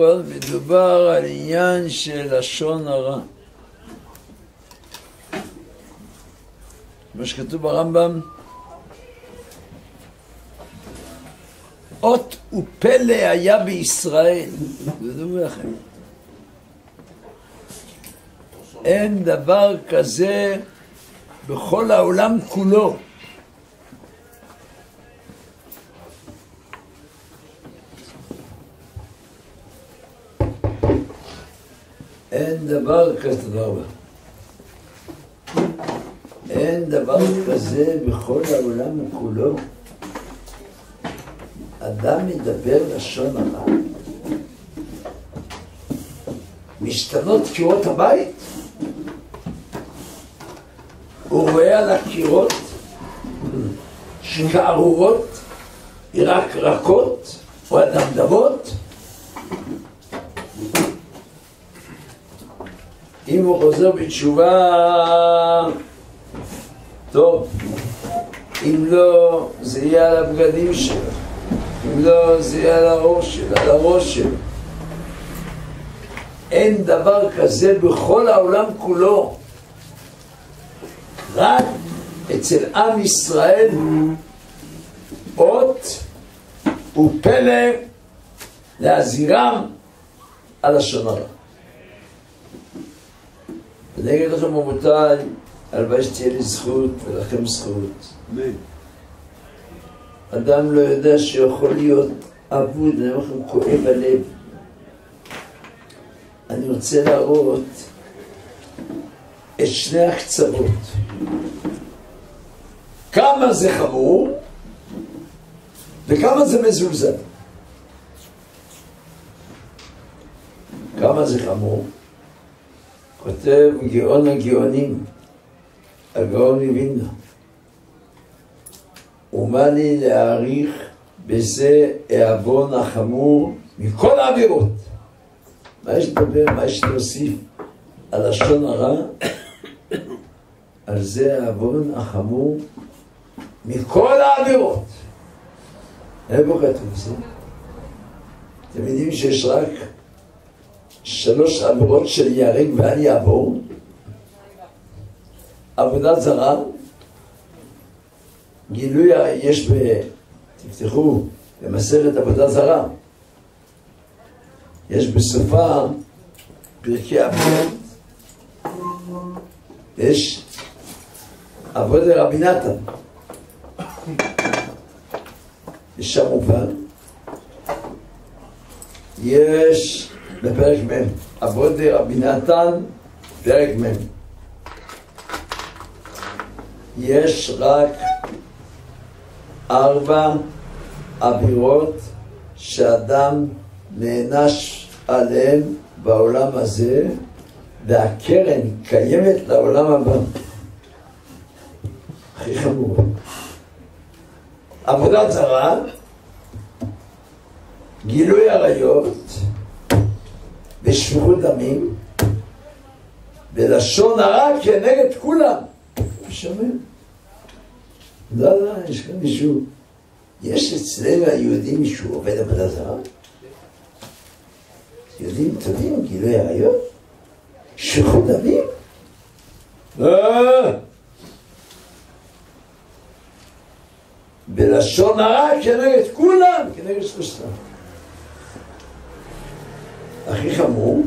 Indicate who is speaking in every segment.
Speaker 1: הכל מדובר על עניין של לשון הרע. מה שכתוב ברמב"ם, אות ופלא היה בישראל, תדעו לכם. אין דבר כזה בכל העולם כולו. אין דבר כזה, תודה רבה. אין דבר כזה בכל העולם כולו. אדם מדבר לשון הרע. משתנות קירות הבית? הוא רואה על הקירות שקערורות, ירקרקות או אדמדמות אם הוא חוזר בתשובה, טוב. אם לא, זה יהיה על הבגדים שלו. אם לא, זה יהיה על הראש שלו, על הראש שלו. אין דבר כזה בכל העולם כולו. רק אצל עם ישראל אות ופלא להזהירם על לשון הרע. אני אגיד לכם, רבותיי, הלוואי שתהיה לי זכות ולכם זכות. אדם לא יודע שיכול להיות אבוד, אני אומר לכם, כואב הלב. אני רוצה להראות את שני הקצוות. כמה זה חמור וכמה זה מזולזל. כמה זה חמור? כותב גאון הגאונים, הגאון מווילנה. ומה לי להעריך בזה העוון החמור מכל העבירות. מה יש לדבר, מה יש להוסיף על לשון הרע? על זה העוון החמור מכל העבירות. איפה כתוב זה? אתם יודעים שיש רק שלוש עבירות של ייהרג ואל יעבור, עבודת זרה, גילוי יש ב... תפתחו במסכת עבודה זרה, יש בסופה פרקי אבות, יש עבודת רבי נתן, יש שם מובן, יש בפרק מ', אבות רבי נתן, פרק מ'. יש רק ארבע אבירות שאדם נענש עליהן בעולם הזה, והקרן קיימת לעולם הבא. הכי חמור. עבודת זרה, גילוי עריות, ושפיכות דמים, ולשון הרע כנגד כולם. שומעים? לא, לא, יש כאן מישהו, יש אצלנו היהודים מישהו עובד עבודה זרה? יהודים טובים, גילוי עריות? שפיכות דמים? אה! בלשון הרע כנגד כולם, כנגד שלושתם. הכי חמור,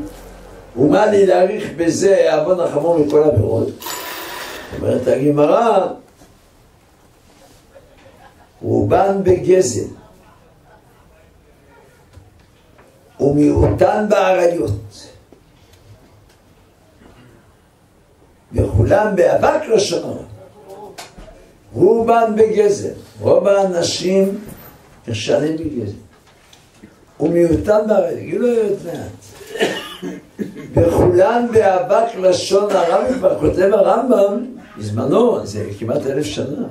Speaker 1: ומה לי להעריך בזה העוון החמור מכל העבירות? אומרת הגמרא, רובן בגזל. ומיעוטן באריות. וכולם באבק לשון הרע רובן בגזל, רוב האנשים נכשלים בגזל ומיעוטם בארץ, גילו להיות מעט. וכולן באבק לשון הרע, כבר כותב הרמב"ם, בזמנו, זה כמעט אלף שנה.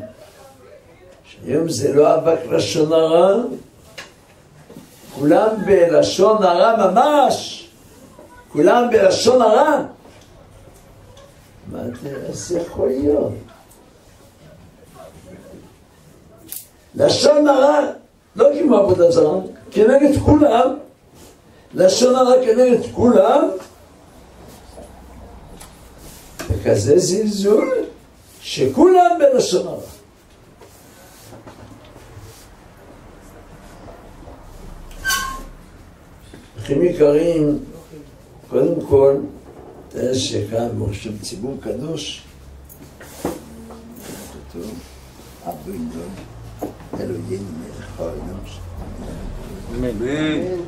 Speaker 1: שהיום זה לא אבק לשון הרע, כולם בלשון הרע ממש, כולם בלשון הרע. מה זה יכול להיות? לשון הרע, לא כמו עבודה זרה, כנגד כולם, לשון הרע כנגד כולם, וכזה זלזול שכולם בלשון הרע. אחים יקרים, קודם כל, תראה שכאן ברוך ציבור קדוש, כתוב, אבינו, אלוהינו מלך העולם.
Speaker 2: אמן.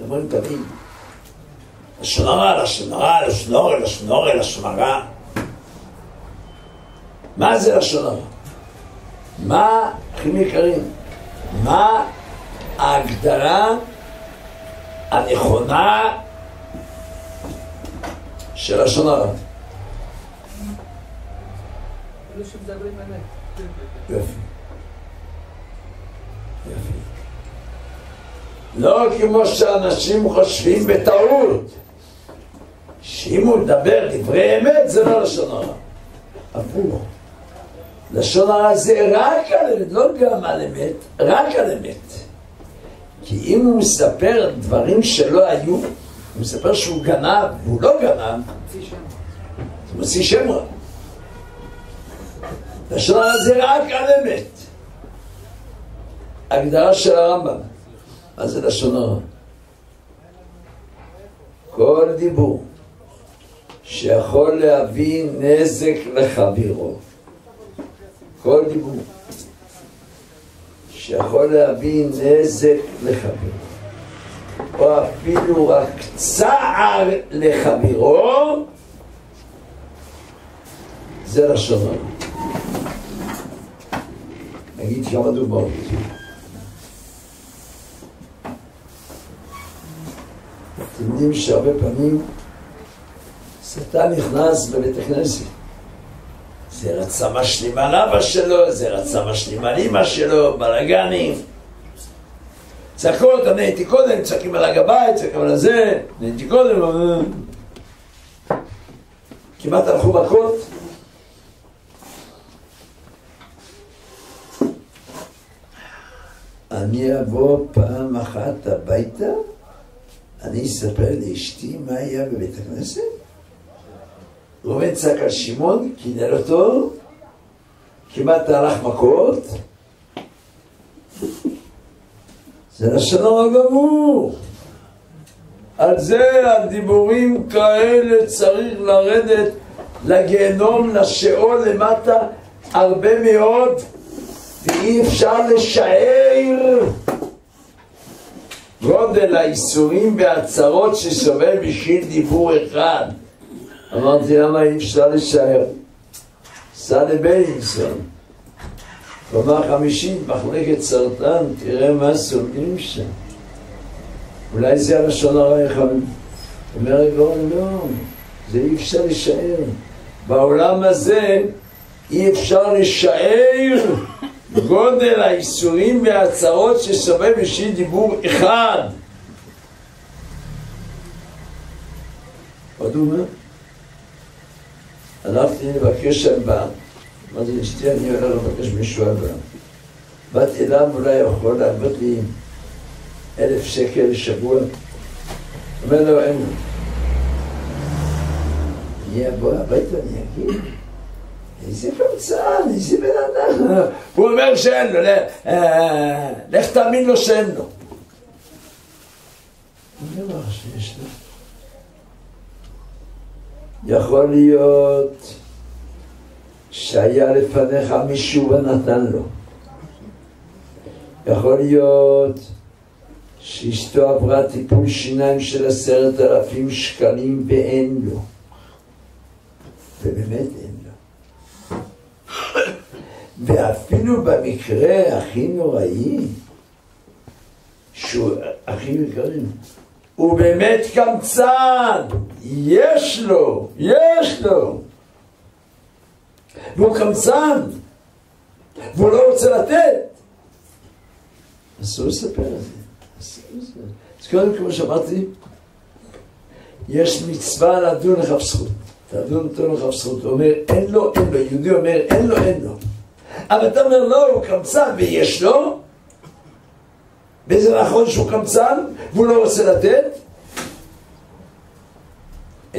Speaker 1: אומרים תמיד, הרע, לשון הרע, לשון הרע. מה זה לשון הרע? מה, אחים יקרים, מה ההגדרה הנכונה של לשון
Speaker 3: שמדברים אמת.
Speaker 1: יופי. יופי. לא כמו שאנשים חושבים בטעות, שאם הוא מדבר דברי אמת זה לא לשון הרע. הפוך. לשון הרע זה רק על אמת, לא גם על אמת, רק על אמת. כי אם הוא מספר דברים שלא היו, הוא מספר שהוא גנב, והוא לא גנב. זה מוציא שם רע. הרע זה רק על אמת. הגדרה של הרמב"ם, מה זה הרע? כל דיבור שיכול להביא נזק לחבירו, כל דיבור שיכול להביא נזק לחבירו, או אפילו רק צער לחבירו, זה הרע. נגיד כמה דוגמאות. אתם יודעים שהרבה פעמים שטן נכנס בבית הכנסת. זה רצה משלים על אבא שלו, זה רצה משלים על אמא שלו, בלאגנים. צעקות, אני הייתי קודם, צועקים על הגבאי, צועקים על הזה, אני הייתי קודם. כמעט הלכו מכות. אני אבוא פעם אחת הביתה, אני אספר לאשתי מה היה בבית הכנסת? ראובן צעק על שמעון, קילל אותו, כמעט הלך מכות. זה לשון הרע גמור. על זה, על דיבורים כאלה צריך לרדת לגיהנום, לשאול למטה, הרבה מאוד, ואי אפשר לשער גודל האיסורים והצרות שסובל בשביל דיבור אחד. אמרתי, למה אי אפשר לשער? סע לביינסון, קומה חמישית, מחלקת סרטן, תראה מה סוגרים שם. אולי זה הלשון הרע אחד. אומר הגאון, לא, זה אי אפשר לשער. בעולם הזה אי אפשר לשער גודל האיסורים והצרות שסובב בשביל דיבור אחד. עוד הוא אומר? הלכתי לבקש הלוואה. אמרתי לאשתי, אני הולך לבקש מישהו הלוואה. באתי אליו, אולי יכול להלוות לי אלף שקל לשבוע. אומר לו, אין לו. אני אבוא הביתה, אני אגיד, איזה קמצן, איזה בן אדם. הוא אומר שאין לו, אה, לך תאמין לו שאין לו. יכול להיות שהיה לפניך מישהו ונתן לו. יכול להיות שאשתו עברה טיפול שיניים של עשרת אלפים שקלים ואין לו. ובאמת אין לו. ואפילו במקרה הכי נוראי, שהוא הכי יקרים, הוא באמת קמצן, יש לו, יש לו. והוא קמצן, והוא לא רוצה לתת. אסור לספר על זה. אסור לספר. אז קודם כמו שאמרתי, יש מצווה לדון לך בזכות. תדון אותו לכף זכות, הוא אומר אין לו, אין לו, יהודי אומר אין לו, אין לו. אבל אתה אומר לא, הוא קמצן ויש לו, וזה נכון שהוא קמצן והוא לא רוצה לתת,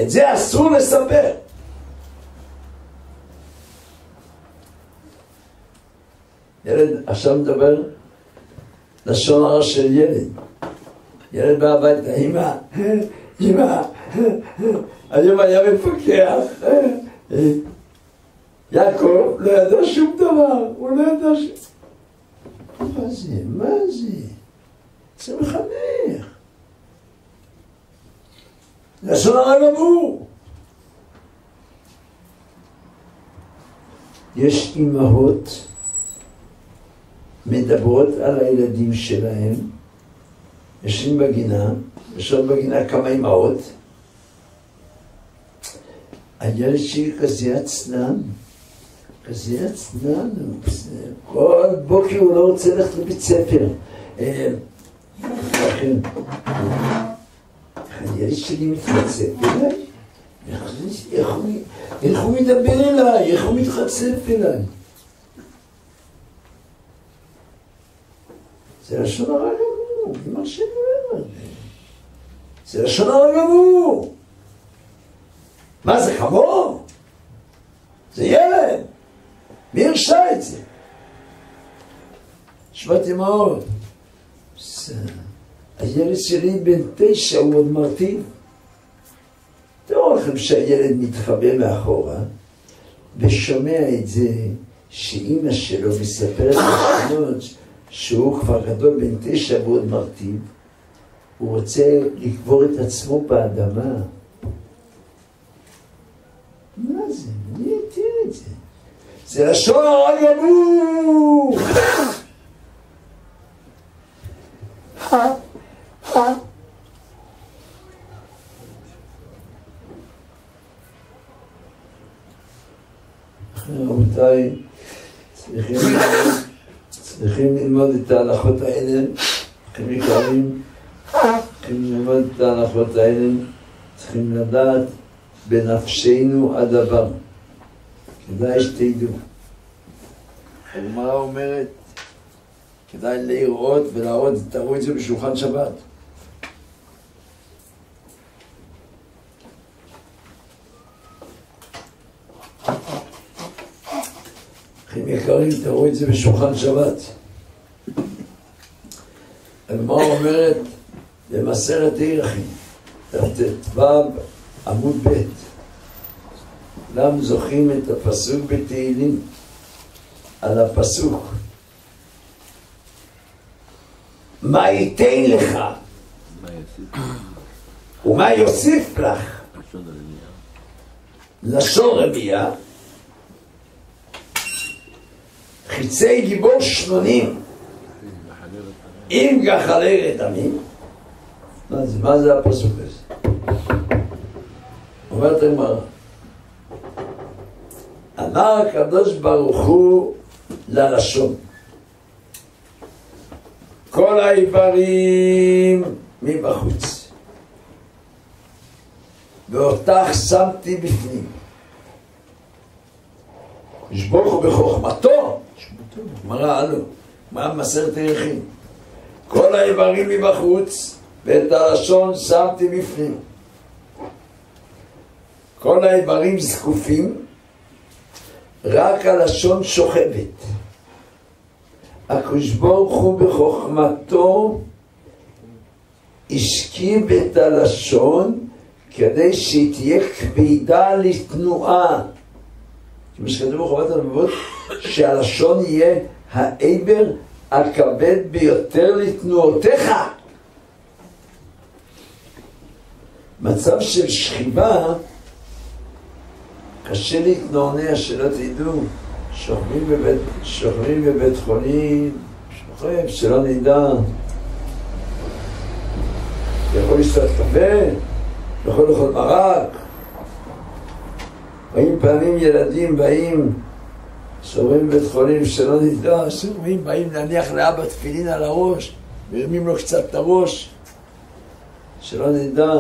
Speaker 1: את זה אסור לספר. ילד עכשיו מדבר לשון הרע של ילד. ילד בא הביתה, אמא, אמא, היום היה מפקח. יעקב לא ידע שום דבר, הוא לא ידע ש... מה זה? מה זה? זה מחנך. לשון הרע גמור. יש אימהות מדברות על הילדים שלהם, יושבים בגינה, יושבות בגינה כמה אימהות, הילד שלי כזה עצלן, כזה עצלן, כל בוקר הוא לא רוצה ללכת לבית ספר. לכן, הילד שלי מתחצף אליי, איך הוא מדבר אליי, איך הוא מתחצף אליי. זה לשון הרע גמור, מה שאומר זה לשון הרע גמור. מה זה חמור? זה ילד. מי הרשה את זה? שמעתי מאוד. הילד שלי בן תשע, הוא עוד מרטיב. תראו לכם שהילד מתחבא מאחורה ושומע את זה שאימא שלו מספרת לשכנות שהוא כבר גדול בן תשע ועוד מרטיב, הוא רוצה לקבור את עצמו באדמה. מה זה? מי התיר את זה? זה הרע גמור! רבותיי, צריכים צריכים ללמוד את ההלכות האלה, צריכים יקרים, צריכים ללמוד את ההלכות האלה, צריכים לדעת בנפשנו הדבר. כדאי שתדעו. הגמרא אומרת, כדאי לראות ולהראות, תראו את זה בשולחן שבת. אחים יקרים, תראו את זה בשולחן שבת. הגמרא אומרת במסרת ירחים, ט"ו עמוד ב', כולם זוכרים את הפסוק בתהילים על הפסוק. מה ייתן לך? ומה יוסיף לך? לשון רבייה חיצי גיבור שנונים עם גחלי רדמים. מה זה, מה זה הפסוק הזה? אומרת הגמרא אמר הקדוש ברוך הוא ללשון כל האיברים מבחוץ ואותך שמתי בפנים ישבוכו בחוכמתו גמרא עלו, מה מסרת הירחים? כל האיברים מבחוץ ואת הלשון שמתי בפנים. כל האיברים זקופים, רק הלשון שוכבת. הקדוש ברוך הוא בחוכמתו השכיב את הלשון כדי שהיא תהיה כבידה לתנועה. כמו שכתוב בחובת הלבבות, שהלשון יהיה העבר הכבד ביותר לתנועותיך. מצב של שכיבה, קשה להתנוענע, שלא תדעו. שוכבים בבית, שוכבים בבית חולים, שוכב, שלא נדע. יכול לשתות קפה, יכול לאכול מרק. רואים פעמים ילדים באים, שוברים בבית חולים שלא נדע, שרואים באים להניח לאבא תפילין על הראש, מרימים לו קצת את הראש, שלא נדע.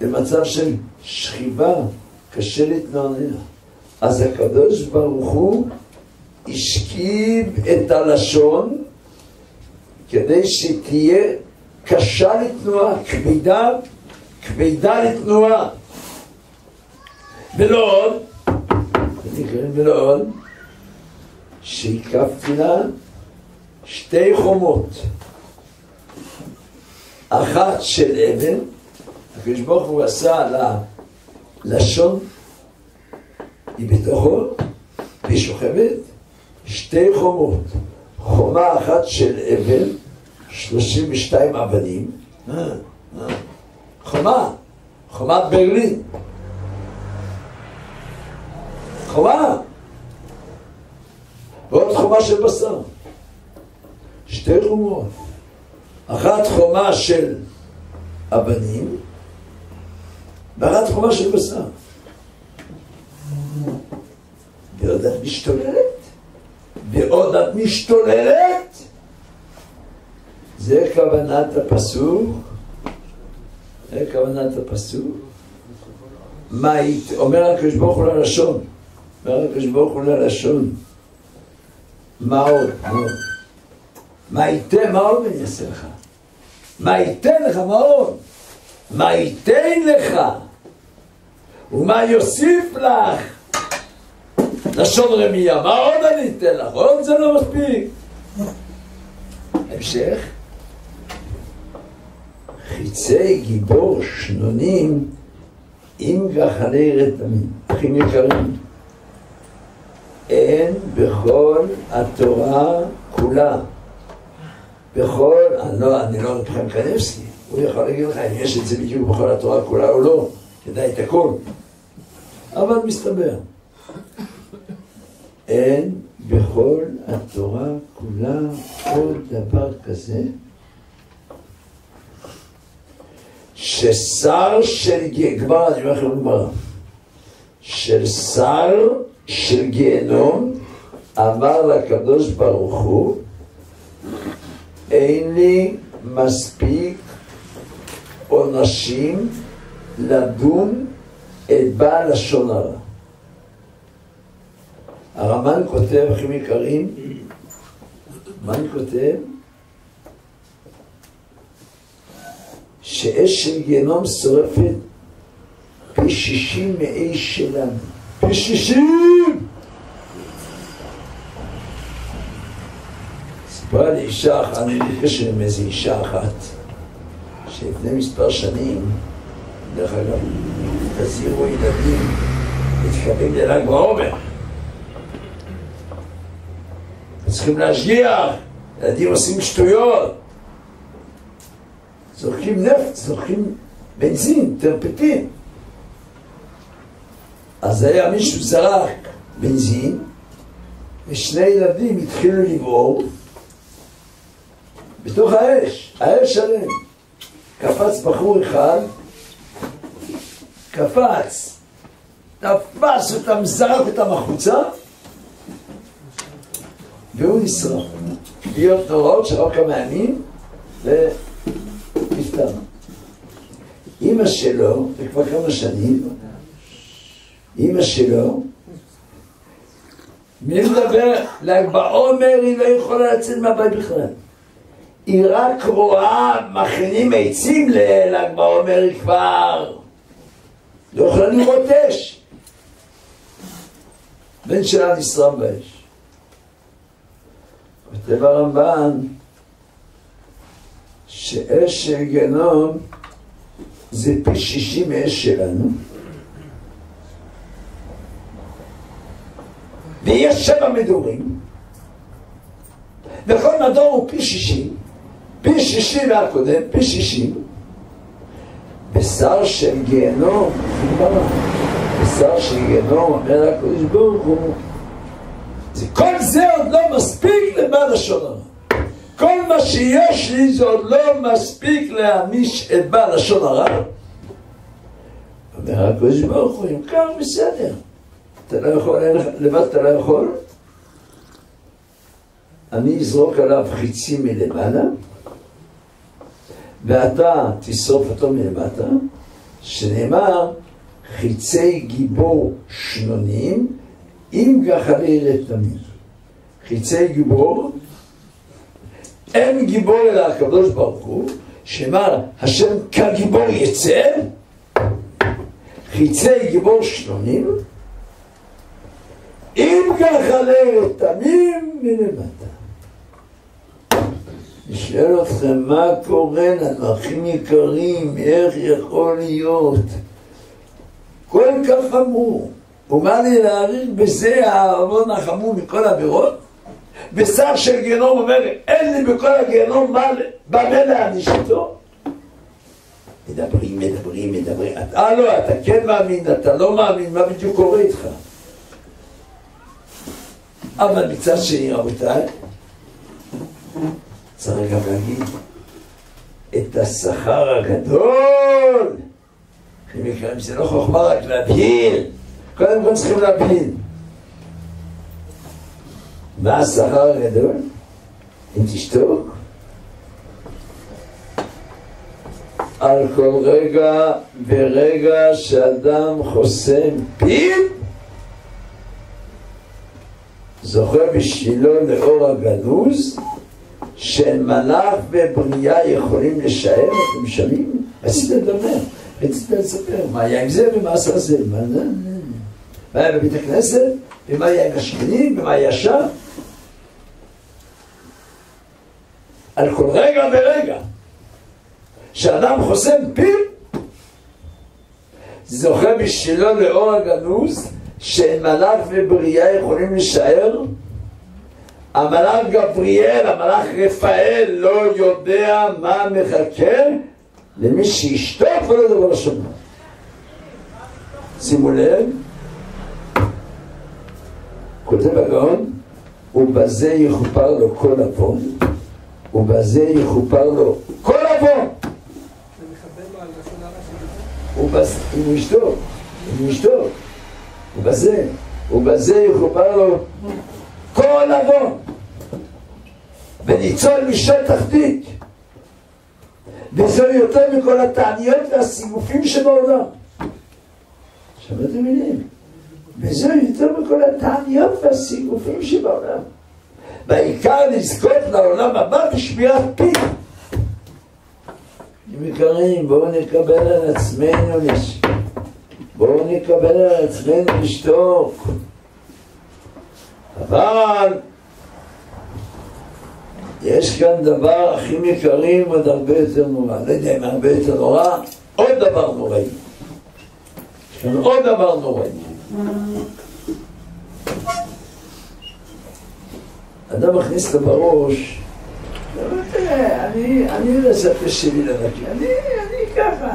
Speaker 1: למצב של שכיבה, קשה להתנענע. אז הקדוש ברוך הוא השכיב את הלשון כדי שתהיה קשה לתנועה, כבדה, כבדה לתנועה. ולא עוד, ולא עוד, שהקפתי לה שתי חומות, אחת של אבן, הקדוש ברוך הוא עשה לה לשון, היא בתוכו, והיא שוכבת, שתי חומות, חומה אחת של אבן, 32 אבנים, חומה, חומת ברלין, חומה, ועוד חומה של בשר, שתי חומות, אחת חומה של אבנים, ואחת חומה של בשר. ועוד את משתוללת, ועוד את משתוללת, זה כוונת הפסוק, זה כוונת הפסוק. מה היית, אומר הקדוש ברוך הוא ללשון, אומר הקדוש ברוך הוא ללשון, מה עוד? מה ייתן, מה עוד אני אעשה לך? מה ייתן לך, מה עוד? מה ייתן לך? ומה יוסיף לך? לשון רמייה, מה עוד אני אתן לך? עוד זה לא מספיק. המשך. חיצי גיבור שנונים עם גחלי רתמים, אחים יקרים. אין בכל התורה כולה. בכל, אני לא, אני לא מבחן קנבסקי, הוא יכול להגיד לך אם יש את זה בדיוק בכל התורה כולה או לא, כדאי את הכל. אבל מסתבר. אין בכל התורה כולה עוד דבר כזה ששר של גמרא, אני אומר לכם גמרא, של שר של גיהנום אמר לקדוש ברוך הוא אין לי מספיק עונשים לדון את בעל לשון הרע. הרמב"ן כותב, אחים יקרים, מה אני כותב? שאש של גיהנום שורפת פי שישים מאש שלנו. פי שישים! סיפרה לי אישה אחת, אני בקשר עם איזו אישה אחת, שלפני מספר שנים, דרך אגב, תזהירו ילדים, מתקרבים לל"ג בעומר. צריכים להשגיח, ילדים עושים שטויות. זורקים נפט, זורקים בנזין, טרפטין. אז היה מישהו זרק בנזין, ושני ילדים התחילו לבעור בתוך האש, האש שלם. קפץ בחור אחד, קפץ, תפס אותם, זרק אותם החוצה, והוא נשרף. להיות נוראות של עוד כמה ימים, ונפטר. אימא שלו, זה כבר כמה שנים, אימא שלו, מי מדבר? ל"ג בעומר היא לא יכולה לצאת מהבית בכלל. היא רק רואה, מכינים עצים לל"ג בעומר, היא כבר לא יכולה לראות אש. בן שלה נשרף באש. כותב הרמב"ן שאש של גנום זה פי שישים מאש שלנו ויש שבע מדורים וכל מדור הוא פי שישים פי שישים מהקודם, פי שישים בשר של גיהנום, בשר של גיהנום, אומר הקדוש ברוך הוא זה, כל זה עוד לא מספיק לבעל לשון הרע. כל מה שיש לי זה עוד לא מספיק להעניש את בעל לשון הרע. אומר הקדוש ברוך הוא, אם כך בסדר. אתה לא יכול, לבד אתה לא יכול. אני אזרוק עליו חיצים מלמעלה, ואתה תשרוף אותו מלמטה, שנאמר חיצי גיבור שנונים עם גחלי רתמים. חיצי גיבור אין גיבור אלא הקדוש ברוך הוא, שאמר השם כגיבור יצא, חיצי גיבור שנונים עם גחלי רתמים מלמטה. שואל אתכם, מה קורה לנו, אחים יקרים, איך יכול להיות כל כך חמור? ומה לי להעריך בזה העוון החמור מכל העבירות? ושר של גיהנום אומר, אין לי בכל הגיהנום במה להעניש אותו? מדברים, מדברים, מדברים. אה לא, אתה כן מאמין, אתה לא מאמין, מה בדיוק קורה איתך? אבל מצד שני, רבותיי, צריך גם להגיד את השכר הגדול. זה לא חוכמה רק להבהיל, קודם כל צריכים להבהיל. מה השכר הגדול? אם תשתוק, על כל רגע ורגע שאדם חוסם פיו, זוכה בשבילו לאור הגנוז, שמלאך ובריאה יכולים לשער, אתם שומעים? רצית לדבר, רצית לספר, מה היה עם זה ומה עשה זה, מה היה בבית הכנסת, ומה היה עם השכנים, ומה היה שם? על כל רגע ורגע. שאדם חוסם פיו, זוכה בשבילו לאור הגנוז, שמלאך ובריאה יכולים לשער המלאך גבריאל, המלאך רפאל, לא יודע מה מחכה למי שישתוק ולא ידבר לשון. שימו לב, כותב הגאון, ובזה יכופר לו כל עוון, ובזה יכופר לו כל עוון. אם הוא ישתוק, אם הוא ישתוק, ובזה, ובזה יכופר לו כל עוון וניצול משל תחתית וזו יותר מכל התעניות והסיגופים שבעולם. שמעתם מילים? וזו יותר מכל התעניות והסיגופים שבעולם. בעיקר לזכות לעולם הבא בשמירת פי יקרים, בואו נקבל על עצמנו. בואו נקבל על עצמנו לשתוק אבל יש כאן דבר, אחים יקרים, עוד הרבה יותר נורא. לא יודע אם הרבה יותר נורא, עוד דבר נוראי. יש כאן עוד דבר נוראי. אדם מכניס לו בראש, אני יודע שהפה שלי לנקי, אני ככה,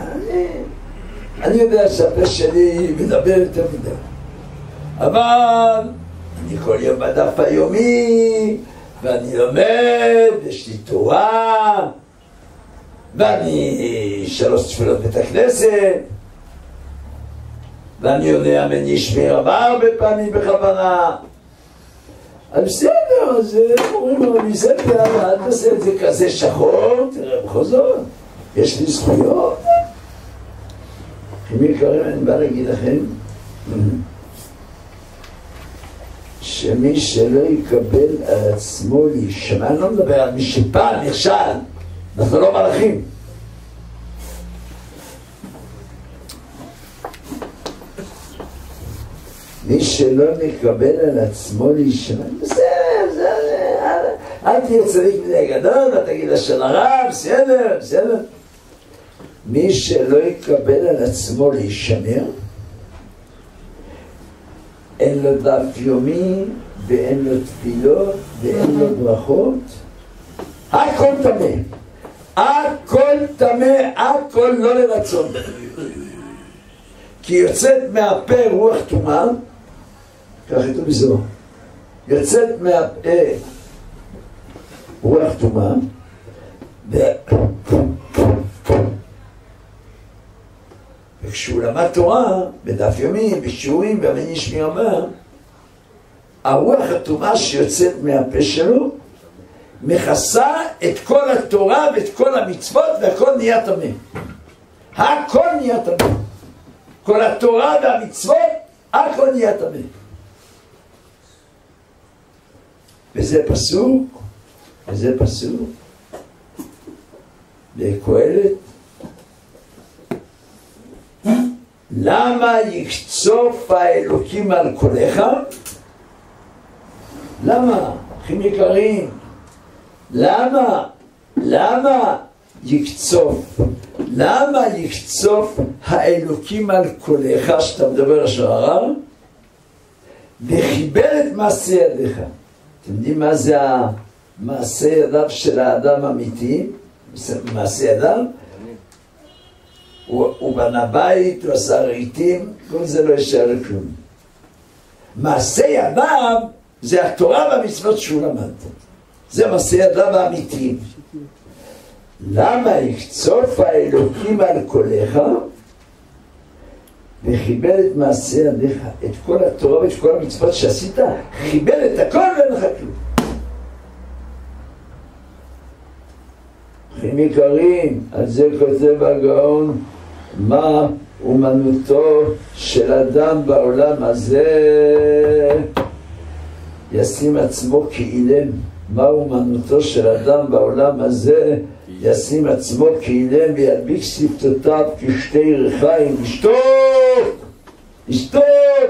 Speaker 1: אני יודע שהפה שלי מדבר יותר מדי. אבל אני כל יום בדף היומי, ואני לומד, יש לי תורה, ואני שלוש תפילות בית הכנסת, ואני יודע מניש מרבה הרבה פעמים בכוונה. אז בסדר, אז אומרים לו, מי זה אל תעשה את זה כזה שחור, תראה, בכל זאת, יש לי זכויות. אם יקרים, אני בא להגיד לכם, שמי שלא יקבל על עצמו להישמע, אני לא מדבר על מי שפעם נכשל, אנחנו לא מלאכים. מי שלא מקבל על עצמו להישמע, בסדר, בסדר, אל תהיה צריך מדי גדול, אל תגיד לשון הרע, בסדר, בסדר. מי שלא יקבל על עצמו להישמר, אין לו דף יומי, ואין לו תפילות, ואין לו ברכות. הכל טמא. הכל טמא, הכל לא לרצון. כי יוצאת מהפה רוח טומאה, כך כתוב בזו, יוצאת מהפה רוח טומאה, וכשהוא למד תורה, בדף יומי, בשיעורים, והמניש מרמה, הרוח הטומאה שיוצאת מהפה שלו, מכסה את כל התורה ואת כל המצוות והכל נהיה טמא. הכל נהיה טמא. כל התורה והמצוות, הכל נהיה טמא. וזה פסוק, וזה פסוק, בקהלת. למה יקצוף האלוקים על קולך? למה? אחים יקרים, למה? למה יקצוף? למה יקצוף האלוקים על קולך, שאתה מדבר השערה? וחיבר את מעשה ידיך. אתם יודעים מה זה המעשה ידיו של האדם האמיתי? מעשה ידיו? הוא, הוא בנה בית, הוא עשה רהיטים, כל זה לא יישאר לכלום. מעשה ידיו זה התורה והמצוות שהוא למד. זה מעשה ידיו האמיתיים. למה יקצוף האלוקים על קולך וחיבל את מעשה ידיך, את כל התורה ואת כל המצוות שעשית, חיבל את הכל ואין לך כלום. אחים יקרים, על זה כותב הגאון, מה אומנותו של אדם בעולם הזה ישים עצמו כאילם. מה אומנותו של אדם בעולם הזה ישים עצמו כאילם וידביק שפתותיו כשתי ריחיים. לשתות! לשתות!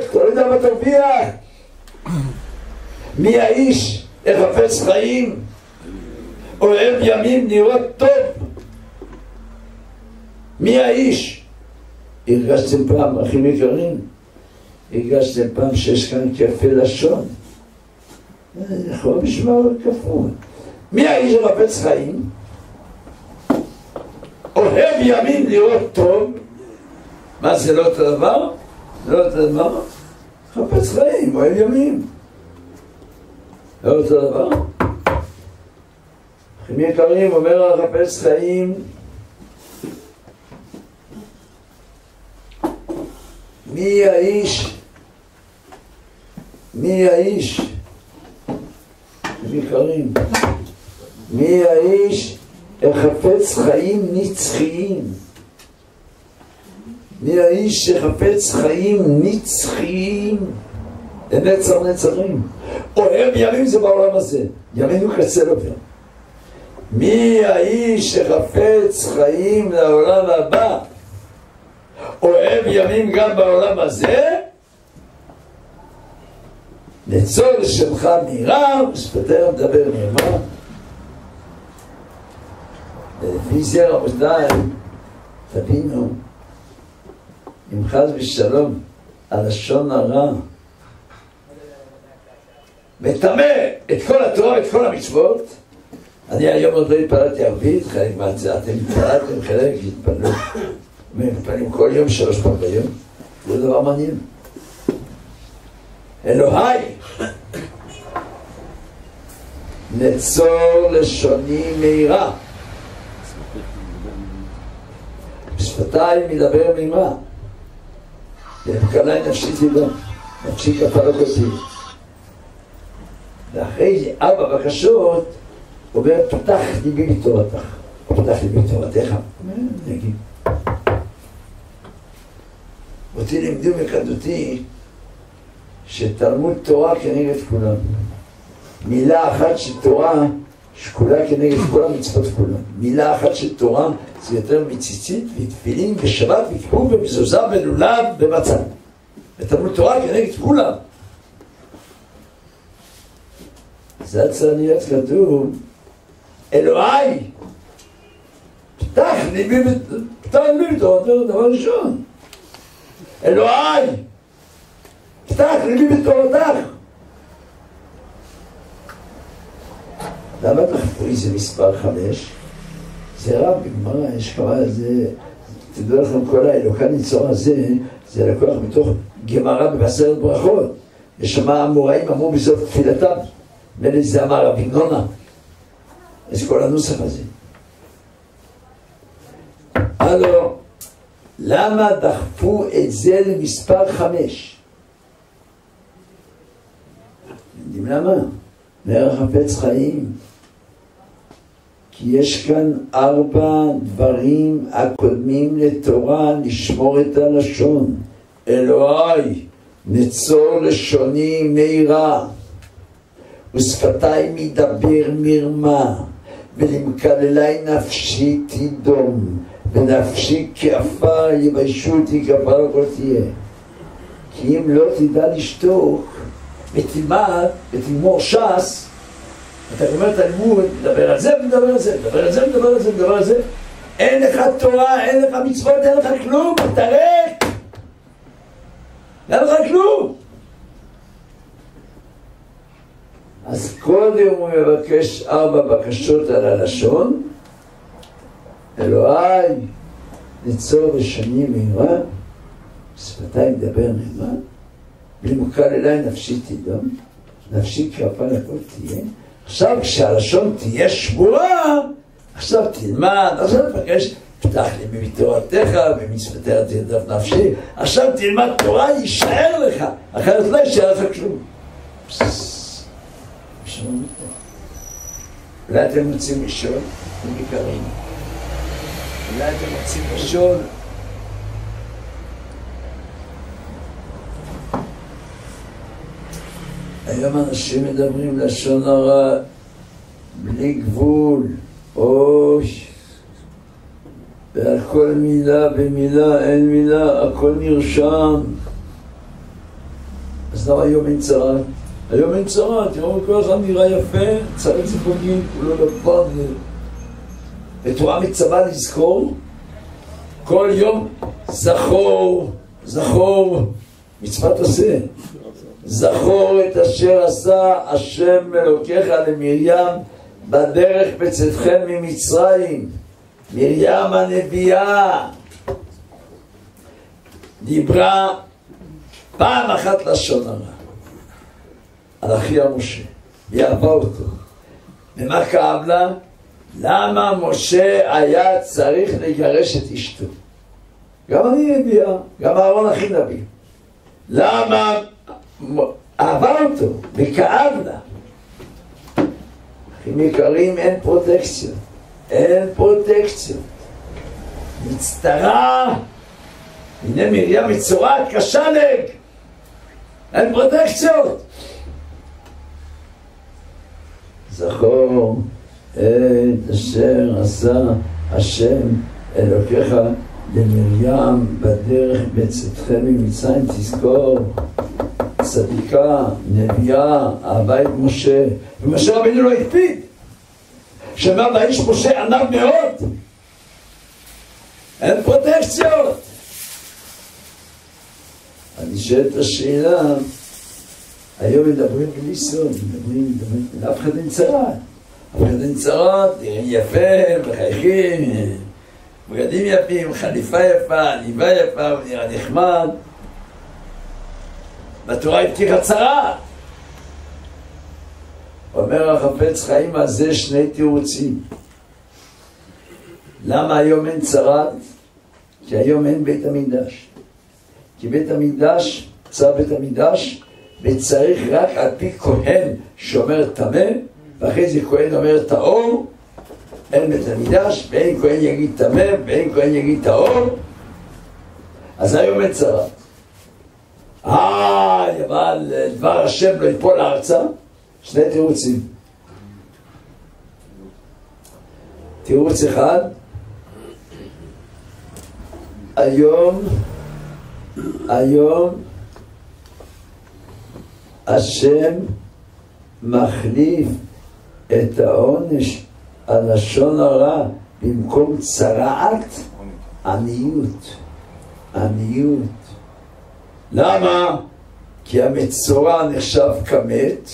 Speaker 1: אתה לא יודע מה תרוויח! מי האיש החפץ חיים? אוהב ימים נראות טוב. מי האיש? הרגשתם פעם, אחים יקרים, הרגשתם פעם שיש כאן כפל לשון. יכול לשמוע כפול. מי האיש החפץ חיים? אוהב ימים לראות טוב. מה זה לא אותו דבר? לא אותו דבר? חפץ חיים, אוהב ימים. לא אותו דבר? אחים יקרים, אומר החפץ חיים מי האיש? מי האיש? יקרים, מי האיש החפץ חיים נצחיים? מי האיש שחפץ חיים נצחיים? לנצר נצרים. אוהב ימים זה בעולם הזה, ימינו קצר עובר. מי האיש שחפץ חיים לעולם הבא? אוהב ימים גם בעולם הזה? נצור לשמך מהירה, ושפתיך מדבר נאמר. ולפי זה רבותיי, תבינו, אם חס ושלום, הלשון הרע מטמא את כל התורה ואת כל המצוות, אני היום עוד לא התפללתי ערבית, חלק מהצעה, אתם התפללתם, חלק התפללו. מתפללים כל יום שלוש פעם ביום, זה דבר מעניין. אלוהי, נצור לשוני מהירה. בשפתיים מדבר מימה. וקלה נפשי תדעו, נפשי כפרה כוסי. ואחרי ארבע בקשות, אומר, פתח ליבי בתורתך. פתח ליבי בתורתך. נגיד. אותי לימדו מקדותי שתלמוד תורה כנגד כולם. מילה אחת של תורה שקולה כנגד כל המצוות כולם. מילה אחת של תורה זה יותר מציצית ותפילין ושבת וכיפור ומזוזה ולולב ומצה. ותלמוד תורה כנגד כולם. זה צריך להיות כתוב, אלוהי, פתח ליבי, פתח ליבי, דבר ראשון. אלוהי, פתח ליבי בתורתך. למה תחפוי זה מספר חמש? זה רב בגמרא, יש כמה זה, תדעו לכם כל האלוקה ניצור הזה, זה לקוח מתוך גמרא בבשרת ברכות. ושמע המוראים אמרו בסוף תפילתם, לי זה אמר רבי נונה. יש כל הנוסח הזה. הלו, למה דחפו את זה למספר חמש? יודעים למה? מערך חפץ חיים. כי יש כאן ארבע דברים הקודמים לתורה לשמור את הלשון. אלוהי, נצור לשוני מהירה, ושפתיי מדבר מרמה, ולמקללי נפשי תדום, ונפשי כעפר יביישו אותי כעפר לא תהיה. כי אם לא תדע לשתוק, ותלמד, ותגמור ש"ס, אתה גומר את הלימוד, מדבר על זה ומדבר על זה, מדבר על זה ומדבר על זה ומדבר על זה, אין לך תורה, אין לך מצוות, אין לך כלום, אתה ריק! אין לך כלום! אז קודם הוא מבקש ארבע בקשות על הלשון, אלוהי, נצור ושני מהירה, שפתיי מדבר נאמר, ולמוקל אליי נפשי תדום, נפשי כרפה לכל תהיה. עכשיו כשהלשון תהיה שבורה, עכשיו תלמד, עכשיו תפגש, פתח לי מתורתך ומצוותיה תרדף נפשי, עכשיו תלמד תורה, יישאר לך, אחרת לא יישאר לך כלום. אולי אתם רוצים לשאול? אתם יקרים. אולי אתם רוצים לשאול? היום אנשים מדברים לשון הרע בלי גבול, אוי, ועל כל מילה ומילה אין מילה, הכל נרשם. אז למה היום אין צרה? היום אין צרה, תראו, כל אחד נראה יפה, צרה צפונים, כולו לבן. ותורה מצווה לזכור כל יום זכור, זכור, מצוות עשה. זכור את אשר עשה השם אלוקיך למרים בדרך בצאתכם ממצרים. מרים הנביאה דיברה פעם אחת לשון הרע על אחיה משה, היא אהבה אותו. ומה כאב לה? למה משה היה צריך לגרש את אשתו? גם אני נביאה, גם אהרון הכי נביא. למה אהבה אותו וכאב לה? אחים יקרים, אין פרוטקציות. אין פרוטקציות. מצטרה, הנה מרים מצורעת כשלג. אין פרוטקציות. זכור את אשר עשה השם אלוקיך למרים בדרך בצאתכם ממצרים, תזכור, צדיקה, נביאה, אהבה את משה, ומשה רבינו לא הקפיד, שאמר לאיש משה ענב מאוד, אין פרוטקציות. אני שואל את השאלה, היום מדברים בלי סוד, מדברים, מדברים, לאף אחד אין צרה. אין צרות, נראים יפה, מחייכים, בגדים יפים, חליפה יפה, עניבה יפה, הוא נראה נחמד. בתורה הבטיחה צרה. אומר החפץ חיים על זה שני תירוצים. למה היום אין צרת? כי היום אין בית המקדש. כי בית המקדש, צר בית המקדש, וצריך רק על פי כהן שאומר טמא, ואחרי זה כהן אומר טהור, אין בית המקדש, ואין כהן יגיד טמא, ואין כהן יגיד טהור, אז היום אין צרה. אה, אבל דבר השם לא יפול ארצה, שני תירוצים. תירוץ אחד, היום, היום השם מחליף את העונש על לשון הרע במקום צרעת, עניות. עניות. למה? כי המצורע נחשב כמת,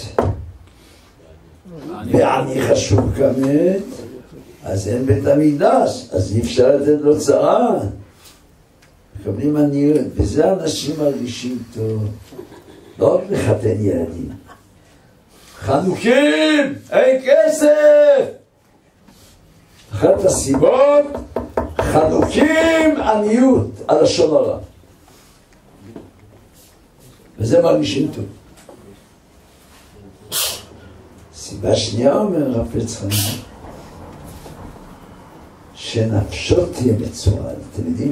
Speaker 1: ועני חשוב כמת, אז אין בית המקדש, אז אי אפשר לתת לו צרעת. מקבלים עניות, וזה אנשים מרגישים טוב. לא רק לחתן ילדים. חנוכים! אין כסף! אחת הסיבות, חנוכים עניות, הלשון הרע. וזה מרגישים טוב. סיבה שנייה אומר הרב חיים, שנפשו תהיה מצורע. אתם יודעים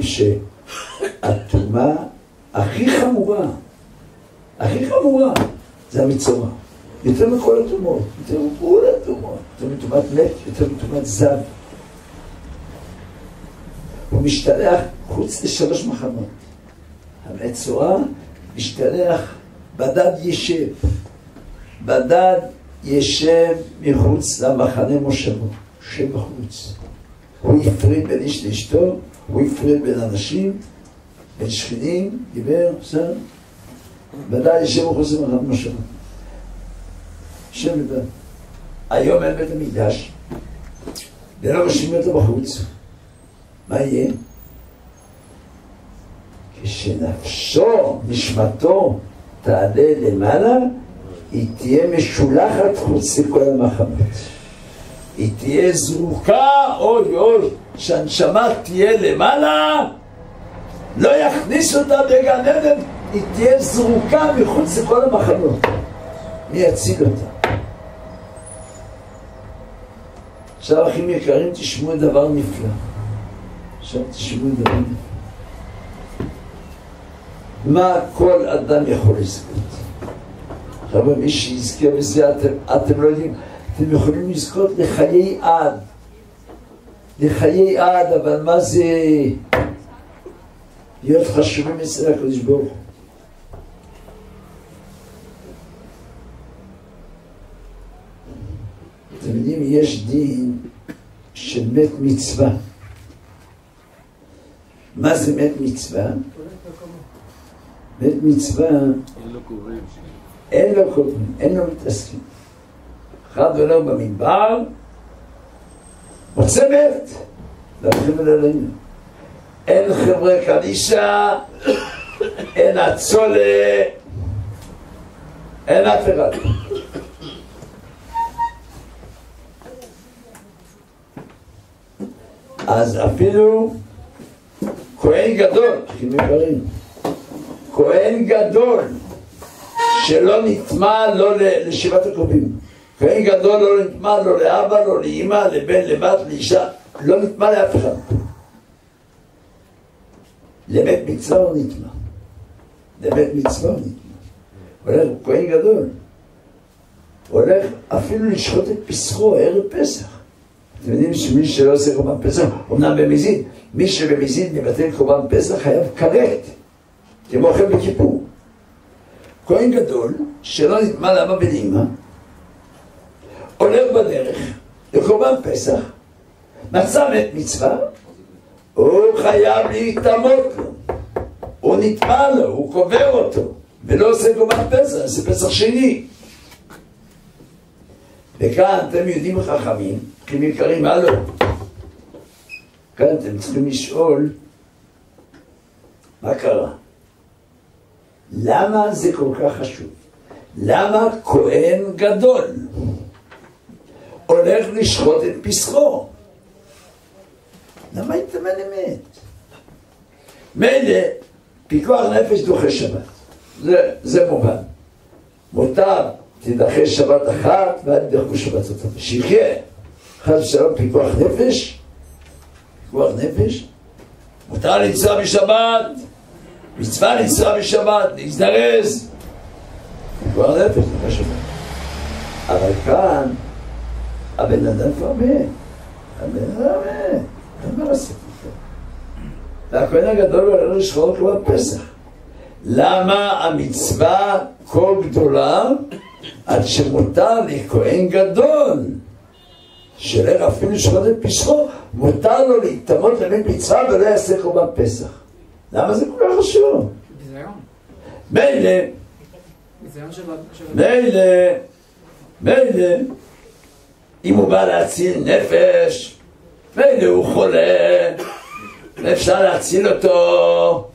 Speaker 1: שהטומאה הכי חמורה, הכי חמורה, זה המצורע. יותר מכל הטומאות, יותר מכל הטומאות, יותר מטומאת מת, יותר מטומאת זב. הוא משתלח חוץ לשלוש מחנות. המצורע משתלח בדד ישב. בדד ישב מחוץ למחנה מושבו, יושב בחוץ. הוא הפריד בין איש לאשתו, הוא הפריד בין אנשים, בין שכנים, דיבר, בסדר? בדד ישב מחוץ למחנה מושבו. שם לבד. היום אין בית המקדש, ולא רושמים אותו בחוץ. מה יהיה? כשנפשו, נשמתו, תעלה למעלה, היא תהיה משולחת חוץ לכל המחנות. היא תהיה זרוקה, אוי אוי, שהנשמה תהיה למעלה, לא יכניס אותה בגן עדן, היא תהיה זרוקה מחוץ לכל המחנות. מי יציל אותה? עכשיו אחים יקרים, תשמעו דבר נפלא. עכשיו תשמעו דבר נפלא. מה כל אדם יכול לזכות? חבר'ה, מי שיזכה בזה, אתם, אתם לא יודעים, אתם יכולים לזכות לחיי עד. לחיי עד, אבל מה זה להיות חשובים אצל הקדוש ברוך הוא? אתם יודעים, יש דין של מת מצווה. מה זה מת מצווה? מת מצווה,
Speaker 2: אין לו
Speaker 1: קוראים, אין לו מתעסקים. אחד הולך במדבר, מוצא מת, להרחיב עלינו. אין חברה קדישא, אין הצולה, אין אף אחד. אז אפילו כהן גדול, כהן גדול שלא נטמע לא לשבעת הקרובים. כהן גדול לא נטמע לא לאבא, לא לאמא, לבן, לבת, לאישה, לא נטמע לאף אחד. לבית מצווה הוא נטמע. לבית מצווה הוא נטמע. הולך כהן גדול. הולך אפילו לשחוט את פסחו ערב פסח. אתם יודעים שמי שלא עושה קורבן פסח, אמנם במזיד, מי שבמזיד מבטל קורבן פסח חייב כרת, כמו אוכל בכיפור. כהן גדול, שלא נטמע לאבא ולאמא, הולך בדרך לקורבן פסח, מצא מת מצווה, הוא חייב להיטמות לו. הוא נטמע לו, הוא קובר אותו, ולא עושה קורבן פסח, זה פסח שני. וכאן אתם יודעים חכמים, אחים יקרים, הלו. כאן אתם צריכים לשאול, מה קרה? למה זה כל כך חשוב? למה כהן גדול הולך לשחוט את פסחו? למה התאמן אמת? מילא, פיקוח נפש דוחה שבת, זה, זה מובן. מותר, תדחה שבת אחת ואל תדחו שבת אותה. שיחיה, חס ושלום פיקוח נפש, פיקוח נפש, מותר לנסוע בשבת, מצווה לנסוע בשבת, להזדרז, פיקוח נפש, דוחה שבת. אבל כאן, הבן אדם כבר מת, הבן אדם מת, מה לעשות איתו. והכהן הגדול הולך לשחור כבר פסח. למה המצווה כה גדולה? עד שמותר לכהן גדול שלך אפילו את פסחו, מותר לו להיטמות לבית מצווה ולא יעשה קורבן פסח. למה זה כל כך חשוב? מילא,
Speaker 3: של... של-
Speaker 1: מילא, מילא, אם הוא בא להציל נפש, מילא הוא חולה, ואפשר להציל אותו.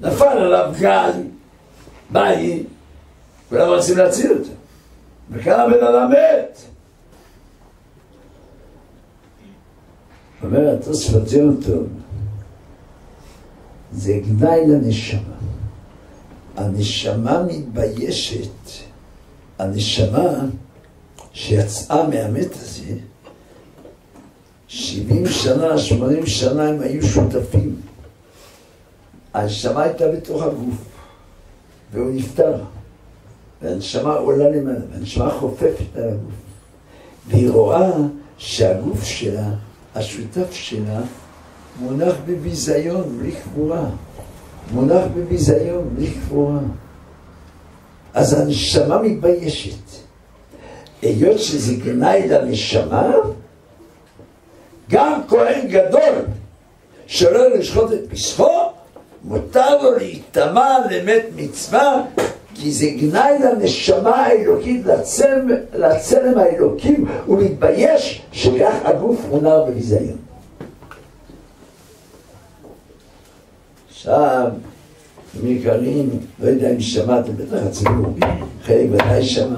Speaker 1: נפל עליו גל, בית, כולם רוצים להציל אותו. וכאן הבן אדם מת. אומר התוספות טוב, זה גנאי לנשמה. הנשמה מתביישת, הנשמה שיצאה מהמת הזה, 70 שנה, 80 שנה הם היו שותפים. הנשמה הייתה בתוך הגוף, והוא נפטר. והנשמה עולה למעלה, והנשמה חופפת על הגוף. והיא רואה שהגוף שלה, השותף שלה, מונח בביזיון, בלי קבורה. מונח בביזיון, בלי קבורה. אז הנשמה מתביישת. היות שזה גנאי לנשמה, גם כהן גדול שלא לשחוט את פסחו, מותר לו להיטמע למת מצווה, כי זה גנאי לנשמה האלוקית, לצלם, לצלם האלוקים, ולהתבייש שכך הגוף מונר בביזיון. עכשיו, יקרים, לא יודע אם שמעתם, בטח הציבור, חלק ודאי שמע.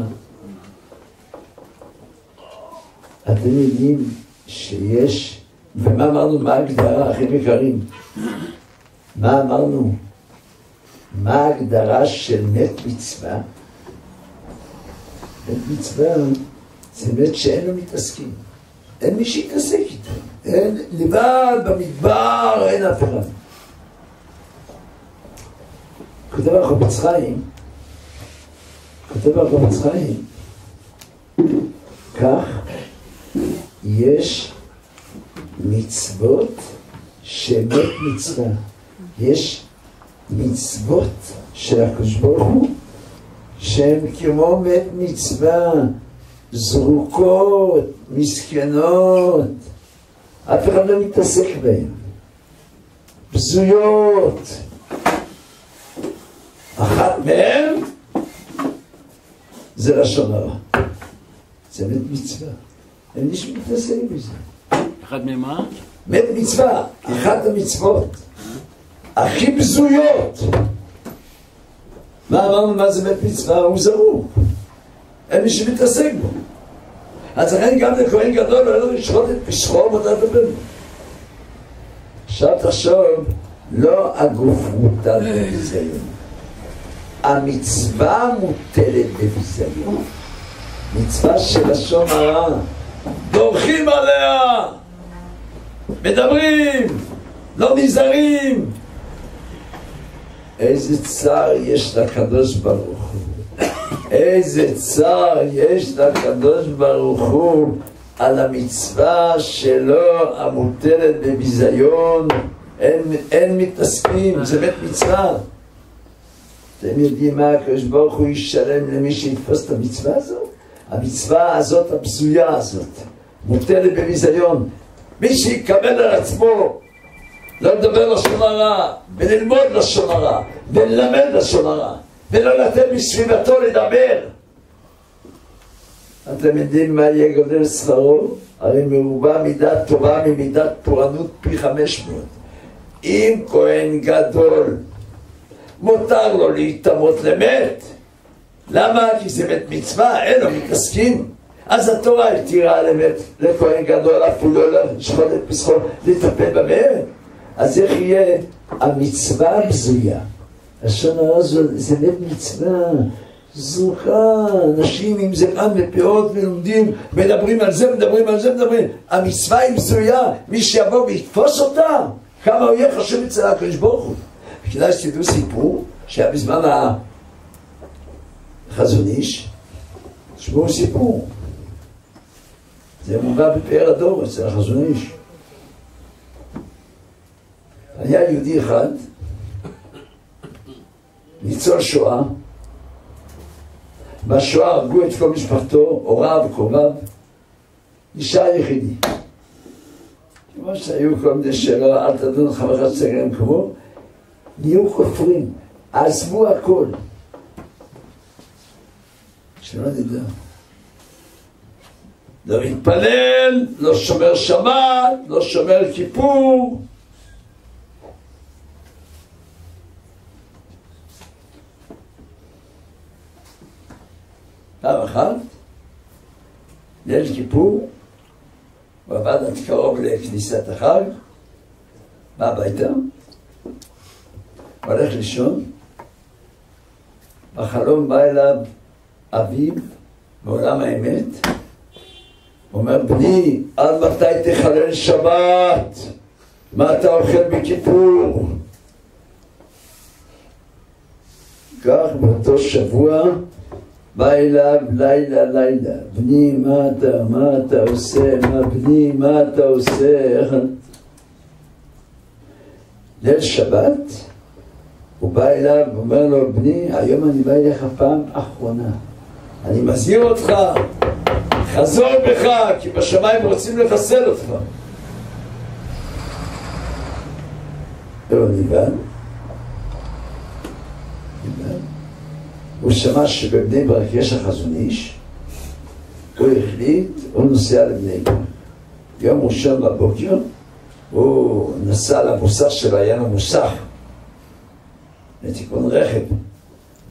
Speaker 1: אתם יודעים שיש, ומה אמרנו, מה ההגדרה, אחים יקרים? מה אמרנו? מה ההגדרה של מת מצווה? מת מצווה זה מת שאין לו מתעסקים. אין מי שיתעסק איתו. אין, לבד במדבר אין אף אחד. כותב החפץ חיים, כותב החפץ חיים, כך יש מצוות שמת מצווה. יש מצוות של הקדוש ברוך הוא שהן כמו מת מצווה, זרוקות, מסכנות, אף אחד לא מתעסק בהן, בזויות. אחת מהן זה לשון הרע. זה מת מצווה. אין מי שמתעסק בזה.
Speaker 2: אחד ממה?
Speaker 1: מת מצווה, אחת המצוות הכי בזויות. מה אמרנו מה זה מת מצווה? הוא זרוק. אין מי שמתעסק בו. אז לכן גם לכהן גדול לא ידעו לשחוט את פשחו עבודת הבן. עכשיו תחשוב, לא הגוף מוטל בביזיון. המצווה מוטלת בביזיון. מצווה של לשון הרע. דורכים עליה, מדברים, לא נזהרים. איזה צער יש לקדוש ברוך הוא. איזה צער יש לקדוש ברוך הוא על המצווה שלו המוטלת בביזיון. אין, אין מתעסקים, זה בית מצווה. אתם יודעים מה הקדוש ברוך הוא ישלם למי שיתפוס את המצווה הזאת? המצווה הזאת, הבזויה הזאת, מוטלת בביזיון. מי שיקבל על עצמו לא לדבר לשון הרע, וללמוד לשון הרע, וללמד לשון הרע, ולא לתת מסביבתו לדבר. אתם יודעים מה יהיה גודל שכרו? הרי מרובה מידת תורה ממידת פורענות פי חמש מאות. אם כהן גדול מותר לו להיטמות למת, למה? כי זה מת מצווה, אין לו מתעסקים. אז התורה התירה למת, לכהן גדול, אפילו לא לשחוט את פסחו, לטפל במת. אז איך יהיה המצווה הבזויה? לשון הרע זה מת מצווה, זוכה, אנשים עם זרעם ופאות ולומדים, מדברים על זה, מדברים על זה, מדברים. המצווה היא בזויה, מי שיבוא ויתפוס אותה, כמה הוא יהיה חשוב אצל הקדוש ברוך הוא. כדאי שתדעו סיפור שהיה בזמן החזון איש, תשמעו סיפור. זה מובא בפאר הדור אצל החזון איש. היה יהודי אחד, ניצול שואה, בשואה הרגו את כל משפחתו, הוריו, קרוביו, נשאר יחידי. כמו שהיו כל מיני שאלות, אל תדון חברך צעירים כמו, נהיו כופרים, עזבו הכל. שלא נדע. לא מתפלל, לא שומר שבת, לא שומר כיפור. פעם אחת, ליל כיפור, הוא עבד עד קרוב לכניסת החג, בא הביתה, הולך לישון, בחלום בא אליו אביו מעולם האמת, הוא אומר, בני, עד מתי תחלל שבת? מה אתה אוכל בכיפור? כך באותו שבוע בא אליו לילה לילה, בני מה אתה, מה אתה עושה, מה בני מה אתה עושה. ליל שבת הוא בא אליו ואומר לו, בני, היום אני בא אליך פעם אחרונה, אני מזהיר אותך, חזור בך, כי בשמיים רוצים לחסל אותך. לא נבהל. הוא שמע שבבני ברק יש החזון איש, הוא החליט, הוא נוסע לבני ברק. יום ראשון בבוקר הוא נסע למוסך שלו, היה לו מוסך לתיקון רכב.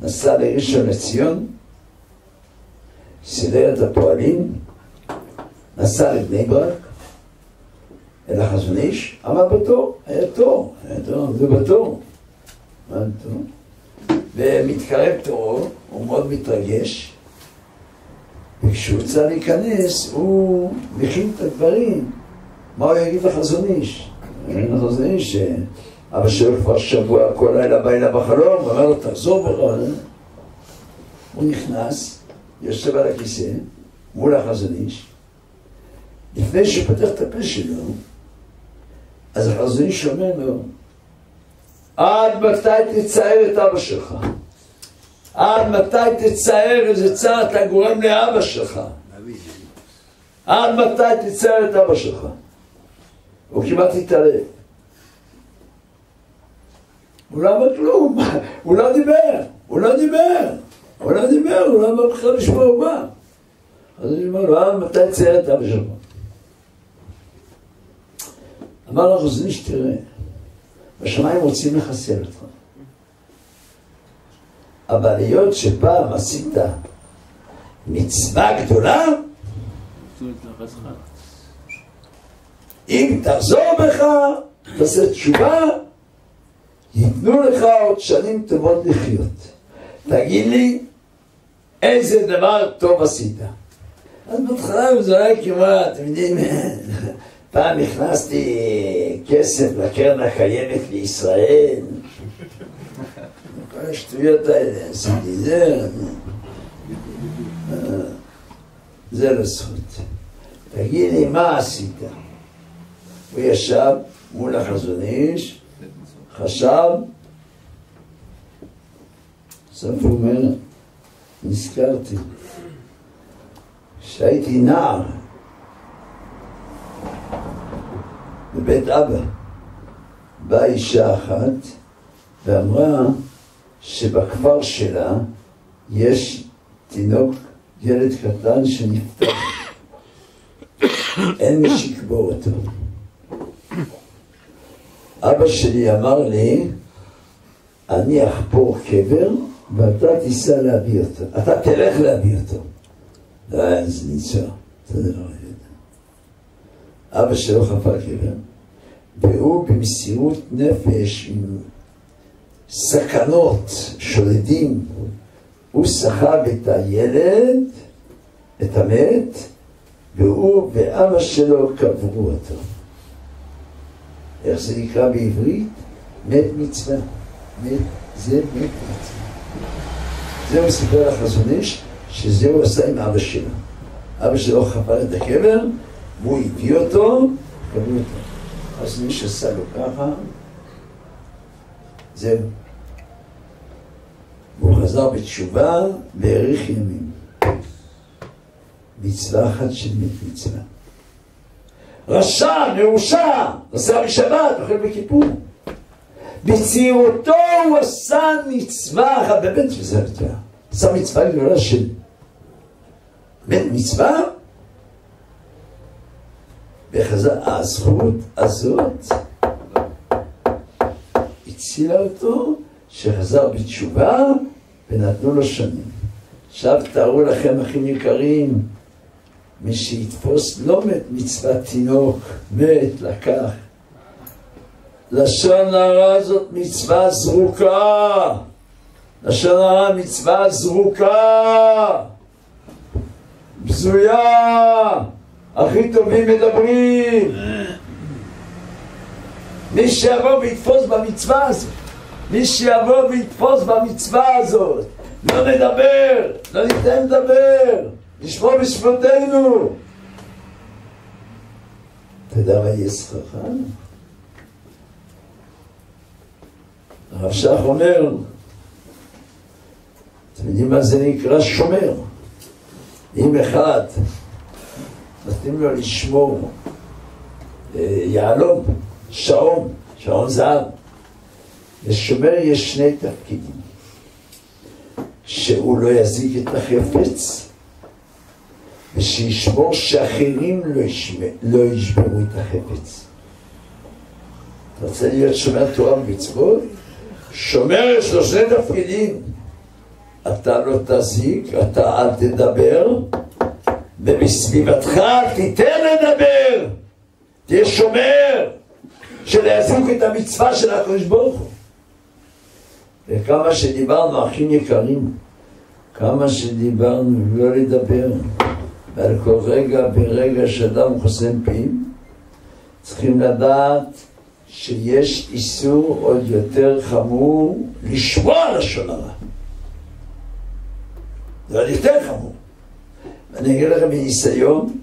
Speaker 1: נסע לראשון לציון, סידר את הפועלים, נסע לבני ברק, אל החזון איש, עמד בתור, היה תור, היה תור, עמדו בתור. עמד בתור. ומתקרב תורו, הוא מאוד מתרגש, וכשהוא צריך להיכנס, הוא מכין את הדברים. מה הוא יגיד לחזון איש? לחזון איש שאבא שלו כבר שבוע, כל לילה בא אליו בחלום, ואומר לו, תחזור בך. הוא נכנס, יושב על הכיסא, מול החזון איש. לפני שהוא פותח את הפה שלו, אז החזון איש אומר לו, עד מתי תצער את אבא שלך? עד מתי תצער איזה צער אתה גורם לאבא שלך? עד מתי תצער את אבא שלך? הוא כמעט התערב. הוא לא אמר כלום, הוא לא דיבר, הוא לא דיבר, הוא לא דיבר, הוא לא אמר בכלל לשמוע הוא. אז אני אומר לו, עד מתי תצייר את אבא שלך? אמר לו, אז תראה, בשמיים רוצים לחסל אותך. אבל היות שפעם עשית מצווה גדולה, אם תחזור בך, תעשה תשובה, ייתנו לך עוד שנים טובות לחיות. תגיד לי, איזה דבר טוב עשית. אז בהתחלה זה היה כמעט, אתם יודעים, פעם הכנסתי כסף לקרן הקיימת לישראל, כל השטויות האלה, עשיתי זה, זה לא זכות. תגיד לי, מה עשית? הוא ישב מול החזון איש, חשב, בסוף הוא אומר, נזכרתי, כשהייתי נער, בבית אבא, באה אישה אחת ואמרה שבכפר שלה יש תינוק, ילד קטן שנפטר. אין מי שיקבור אותו. אבא שלי אמר לי, אני אחפור קבר ואתה תיסע להביא אותו. אתה תלך להביא אותו. לא היה. אתה לא אבא שלו חפר קבר, והוא במסירות נפש, עם סכנות, שולדים, הוא סחב את הילד, את המת, והוא ואבא שלו קברו אותו. איך זה נקרא בעברית? מת מצווה. מת, זה מת מצווה. זה הוא סיפר לחזון איש, שזה הוא עשה עם אבא שלו. אבא שלו חפר את הקבר, והוא הביא אותו, קבלו אותו. אז מי שעשה לו ככה, זהו. והוא חזר בתשובה והאריך ימים. מצווה אחת של מצווה. רשע, מרושע, נסע בשבת, אוכל בכיפור. בצעירותו הוא עשה מצווה אחת, באמת מצווה. עשה מצווה גדולה של בן מצווה וחזר, הזכות הזאת הצילה אותו, שחזר בתשובה ונתנו לו שנים. עכשיו תארו לכם, אחים יקרים, מי שיתפוס לא מת מצוות תינוק, מת, לקח. לשון הרע זאת מצווה זרוקה. לשון הרע מצווה זרוקה. בזויה. הכי טובים מדברים. מי שיבוא ויתפוס במצווה הזאת, מי שיבוא ויתפוס במצווה הזאת, לא נדבר, לא ניתן לדבר, נשמור בשפותינו. אתה יודע מה יהיה שכרך? הרב שך אומר, אתם יודעים מה זה נקרא שומר? אם אחד נותנים לו לשמור אה, יהלום, שעון, שעון זהב, לשומר יש שני תפקידים, שהוא לא יזיק את החפץ ושישמור שאחרים לא, ישמר, לא ישברו את החפץ. אתה רוצה להיות שומר תורה ומצוות? שומר יש לו שני תפקידים. אתה לא תזיק, אתה אל תדבר, ובסביבתך אל תיתן לדבר. תהיה שומר של להזיק את המצווה של הקדוש ברוך הוא. וכמה שדיברנו, אחים יקרים, כמה שדיברנו לא לדבר, ועל כל רגע ברגע שאדם חוסם פיו, צריכים לדעת שיש איסור עוד יותר חמור לשמוע לשון הרע. זה עוד יותר חמור. ואני אגיד לכם מניסיון,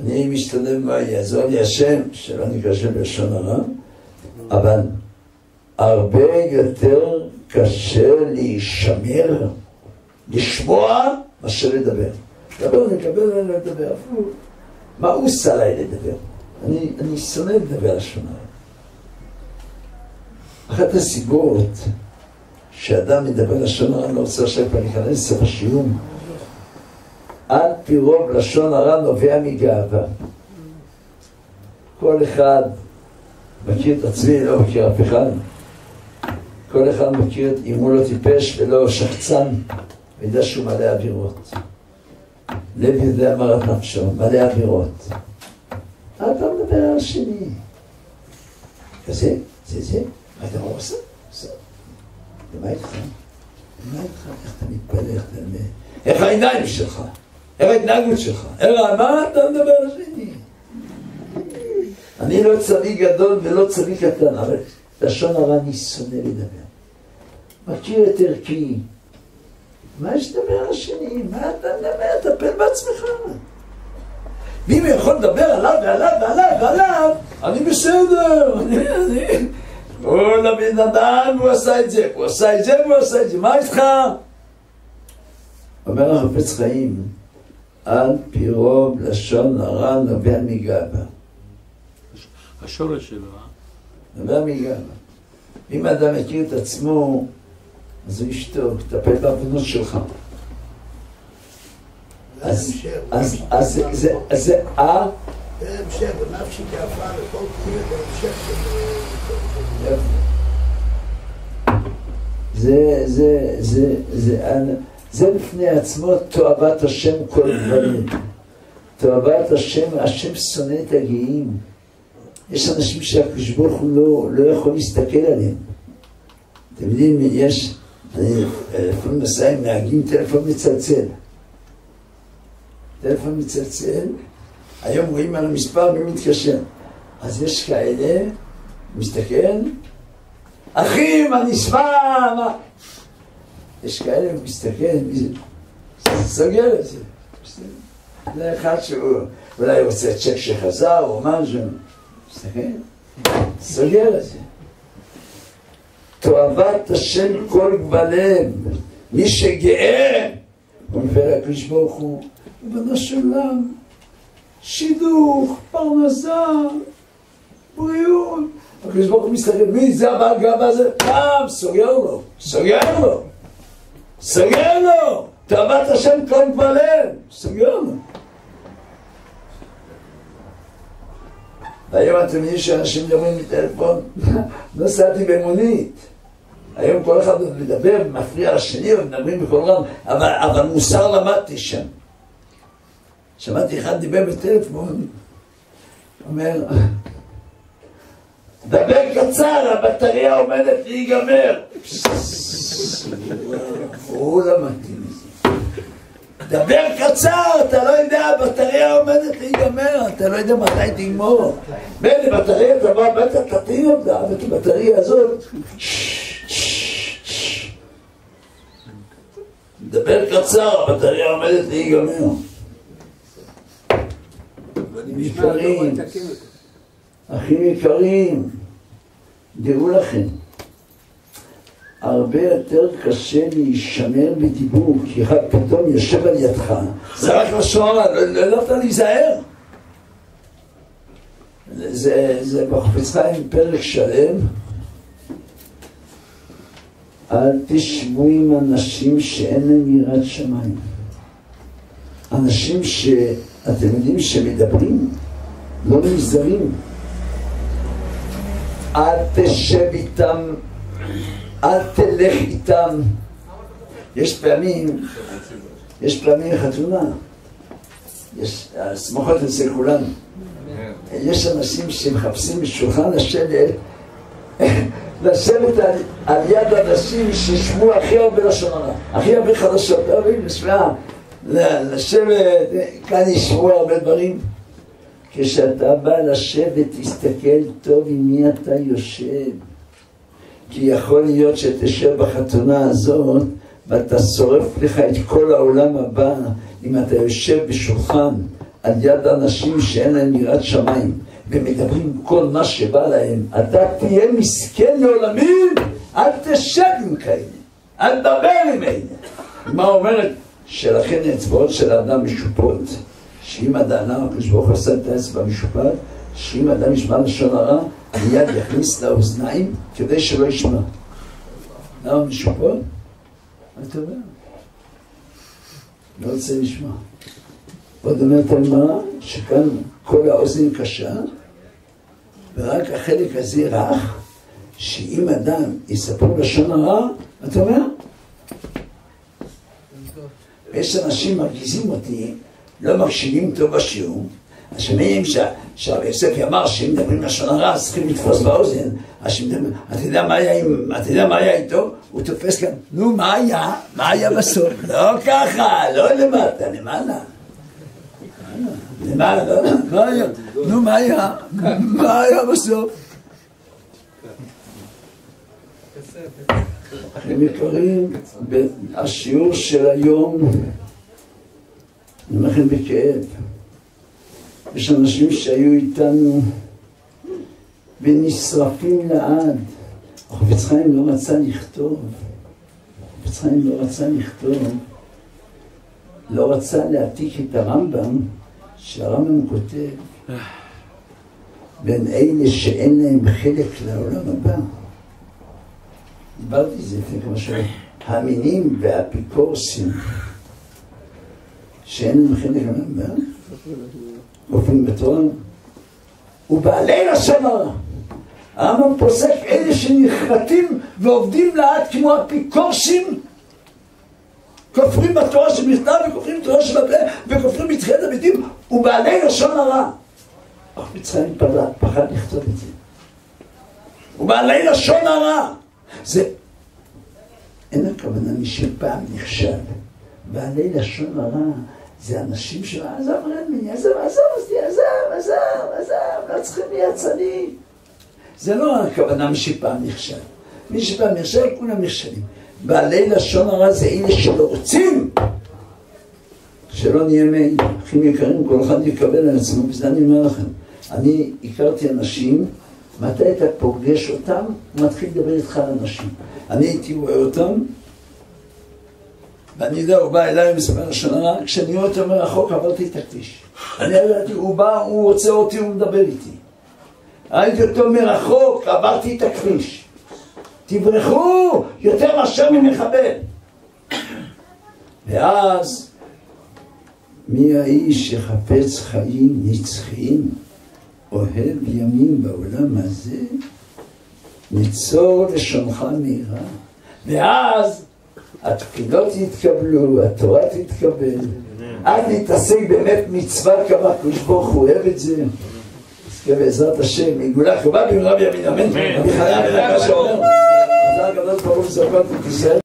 Speaker 1: אני משתדל מה יעזור לי השם, שלא נקרא בלשון הרע, אבל הרבה יותר קשה להישמר, לשמוע, מאשר לדבר. לדבר, לקבל, לדבר. מה הוא עושה עליי לדבר? אני, אני שונא לדבר לשון הרע. אחת הסיבות שאדם מדבר לשון הרע, אני לא רוצה עכשיו כבר להיכנס לסוף השיעור, על פי רוב לשון הרע נובע מגאווה. כל אחד מכיר את עצמי, לא מכיר אף אחד. כל אחד מכיר, אם הוא לא טיפש ולא שחצן, יודע שהוא מלא אווירות. לב יודע מה רב נפשו, מלא אווירות. אתה מדבר על השני? כזה, זה זה, מה אתה עושה? עושה. ומה איתך? מה איתך? איך אתה מתפלא? איך העיניים שלך? איך ההתנהגות שלך? אלא מה אתה מדבר על השני? אני לא צדיק גדול ולא צדיק קטן, אבל לשון הרע אני שונא לדבר. מכיר את ערכי. מה יש לדבר על השני? מה אתה מדבר? טפל בעצמך. ואם הוא יכול לדבר עליו ועליו ועליו ועליו, אני בסדר. אני, אני... הוא לבן אדם, הוא עשה את זה, הוא עשה את זה והוא עשה את זה, מה איתך? אומר החפץ חיים, על פי רוב לשון הרע נובע מגאווה.
Speaker 2: השורש שלו, אה?
Speaker 1: נובע מגאווה. אם אדם מכיר את עצמו, אז הוא ישתוק, תטפל בעוונות שלך. אז, אז, אז, זה, אה?
Speaker 4: זה המשך, ונפשי כאפה לכל קריאה, זה המשך של...
Speaker 1: זה, זה, זה, זה, זה בפני עצמו תועבת השם כל דברים. תועבת השם, השם שונא את הגאים. יש אנשים שהקדוש ברוך הוא לא, לא יכול להסתכל עליהם. אתם יודעים, יש, אני לפעמים נוסע עם נהגים טלפון מצלצל. טלפון מצלצל, היום רואים על המספר מי מתקשר. אז יש כאלה, מסתכל, אחים, אשמע, מה? יש כאלה, הוא מסתכל? סוגר את זה. זה אחד שהוא אולי רוצה צ'ק שחזר או משהו. מסתכל, סוגר את זה. תועבת השם כל גבלם. מי שגאה, הוא מפר הקדוש ברוך הוא, ריבונו של עולם, שידוך, פרנסה, בריאות. הקדוש ברוך הוא מסתכל, מי זה הבעל גאווה הזה? פעם, סוגר לו, סוגר לו, סוגר לו, תאוות השם כל גבלם, סוגר לו. והיום אתם יודעים שאנשים מדברים בטלפון, נסעתי במונית. היום כל אחד מדבר, מפריע לשני, ומדברים בקול רם, אבל, אבל מוסר למדתי שם. שמעתי אחד דיבר בטלפון, אומר, דבר קצר, הבטריה עומדת להיגמר. הוא למדתי מזה. דבר קצר, אתה לא יודע, הבטריה עומדת להיגמר, אתה לא יודע מתי תגמור. מילא בטריה תבוא הביתה, תטעין אותה, ואת הבטריה הזאת, דבר קצר, הבטריה עומדת להיגמר. יקרים, אחים יקרים, דעו לכם, הרבה יותר קשה להישמר בדיבור, כי אחד פתאום יושב על ידך, זה רק לשון לא לא ידעת להיזהר. זה, זה בחפץ חיים פרק שלם. אל תשבו עם אנשים שאין להם יראת שמיים. אנשים שאתם יודעים שמדברים, לא נזהרים. אל תשב איתם, אל תלך איתם. יש פעמים, יש פעמים חתונה, יש שמחות אצל כולם. יש אנשים שמחפשים בשולחן לשבת, לשבת על, על יד אנשים שישמעו הכי הרבה לשון הרע, הכי הרבה חדשות, מבין, נשמע, לשבת, כאן ישמעו הרבה דברים. כשאתה בא לשבת, תסתכל טוב עם מי אתה יושב. כי יכול להיות שתשב בחתונה הזאת ואתה שורף לך את כל העולם הבא אם אתה יושב בשולחן על יד אנשים שאין להם יראת שמיים ומדברים כל מה שבא להם, אתה תהיה מסכן לעולמים, אל תשב עם כאלה, אל תדבר עם אלה. מה אומרת? שלכן האצבעות של האדם משופות. שאם אדם, הקדוש ברוך הוא עשה את האצבע משופט, שאם אדם ישמע לשון הרע, מיד יכניס לאוזניים כדי שלא ישמע. למה משופט? אתה יודע. לא רוצה לשמוע. עוד אומרת הגמרא, שכאן כל האוזן קשה, ורק החלק הזה רך, שאם אדם יספר לשון הרע, אתה אומר? יש אנשים מרגיזים אותי, לא מקשיבים טוב בשיעור, אז שומעים שהרב יוספי אמר שאם מדברים לשון הרע אז צריכים לתפוס באוזן, אז שמדברים, אתה יודע מה היה, עם, אתה יודע מה היה איתו? הוא תופס כאן, נו מה היה? מה היה בסוף? לא ככה, לא למטה, למעלה. למעלה, לא, מה היה? נו מה היה? מה היה בסוף? הם יקרים, השיעור של היום, אני אומר לכם בכאב, יש אנשים שהיו איתנו ונשרפים לעד. החפץ חיים לא רצה לכתוב, החפץ חיים לא רצה לכתוב, לא רצה להעתיק את הרמב"ם, שהרמב"ם כותב בין אלה שאין להם חלק לעולם הבא. דיברתי על זה לפני כמה שעות. המינים והאפיקורסים שאין להם חלק לעולם הבא, כופרים בתורה, ובעלי לשון הרע. הרמב"ם פוסק אלה שנחרטים ועובדים לאט כמו אפיקורסים, כופרים בתורה שבכתב וכופרים בתורה שבפה וכופרים בתחיית הביתים ובעלי לשון הרע. אך מצרים פחד, פחד לכתוב את זה. ובעלי לשון הרע. זה... אין הכוונה מי שפעם נכשל. בעלי לשון הרע זה אנשים ש... עזוב רבי, עזוב, עזוב אותי, עזוב, עזוב, עזוב, לא צריכים צדיק. זה לא הכוונה מי שפעם נכשל. מי שפעם נכשל, כולם נכשלים. בעלי לשון הרע זה אלה שלא רוצים שלא נהיה מהם. אחים יקרים, כל אחד יקבל על עצמו, וזה אני אומר לכם. אני הכרתי אנשים, מתי אתה פוגש אותם, הוא מתחיל לדבר איתך על אנשים. אני הייתי רואה אותם, ואני יודע, הוא בא אליי ומספר הרע, כשאני רואה אותו מרחוק עברתי את הכביש. אני ידעתי, הוא בא, הוא רוצה אותי, הוא מדבר איתי. ראיתי אותו מרחוק, עברתי את הכביש. תברחו יותר מאשר ממחבל. ואז, מי האיש שחפץ חיים נצחיים, אוהב ימים בעולם הזה, ניצור לשונך מהירה. ואז התפילות יתקבלו, התורה תתקבל. אז נתעסק באמת מצווה כמה הקדוש ברוך הוא אוהב את זה. בעזרת השם, מגולה קרובה במהרה בימין אמן. אני חייב לך שאומר, אז הקדוש ברוך הוא זוכר את ישראל.